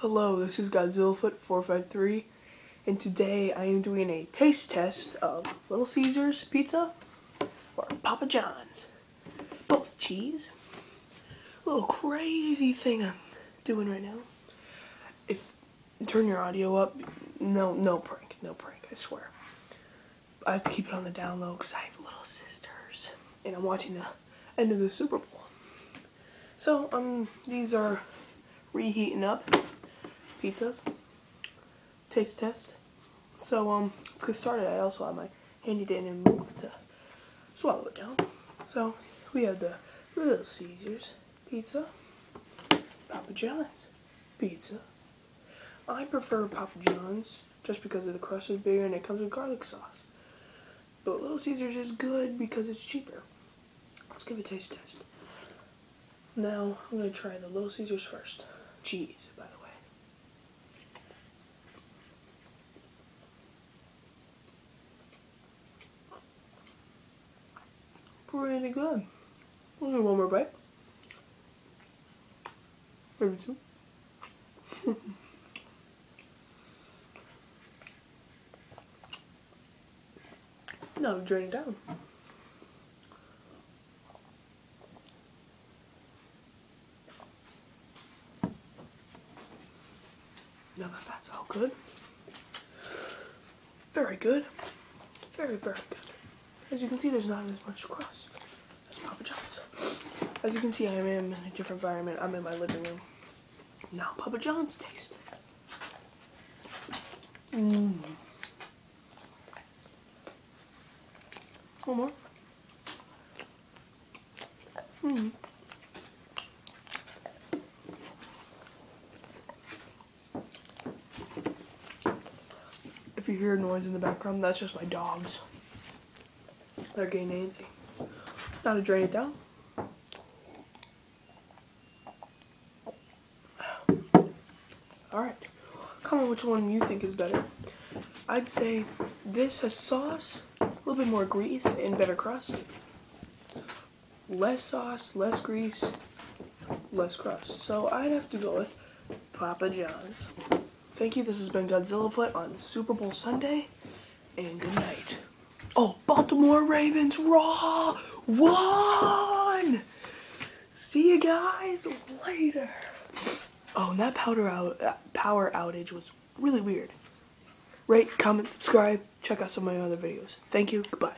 Hello, this is GodzillaFoot453, and today I am doing a taste test of Little Caesars pizza or Papa John's. Both cheese. A Little crazy thing I'm doing right now. If turn your audio up, no, no prank, no prank. I swear. I have to keep it on the down low because I have little sisters, and I'm watching the end of the Super Bowl. So um, these are reheating up pizzas. Taste test. So um, let's get started. I also have my handy dandy milk to swallow it down. So we have the Little Caesars pizza, Papa John's pizza. I prefer Papa John's just because of the crust is bigger and it comes with garlic sauce. But Little Caesars is good because it's cheaper. Let's give it a taste test. Now I'm to try the Little Caesars first. Cheese, by the way. Pretty good. One more bite. Maybe two. now drain it down. Now that that's all good. Very good. Very, very good. As you can see, there's not as much crust as Papa John's. As you can see, I am in a different environment. I'm in my living room. Now, Papa John's taste. Mmm. One more. Mmm. If you hear noise in the background, that's just my dogs. They're getting antsy. Now to drain it down. Alright. Comment which one you think is better. I'd say this has sauce, a little bit more grease, and better crust. Less sauce, less grease, less crust. So I'd have to go with Papa John's. Thank you. This has been Godzilla Foot on Super Bowl Sunday, and good night. Oh, Baltimore Ravens raw one. See you guys later. Oh, and that powder out uh, power outage was really weird. Rate, comment, subscribe. Check out some of my other videos. Thank you. Goodbye.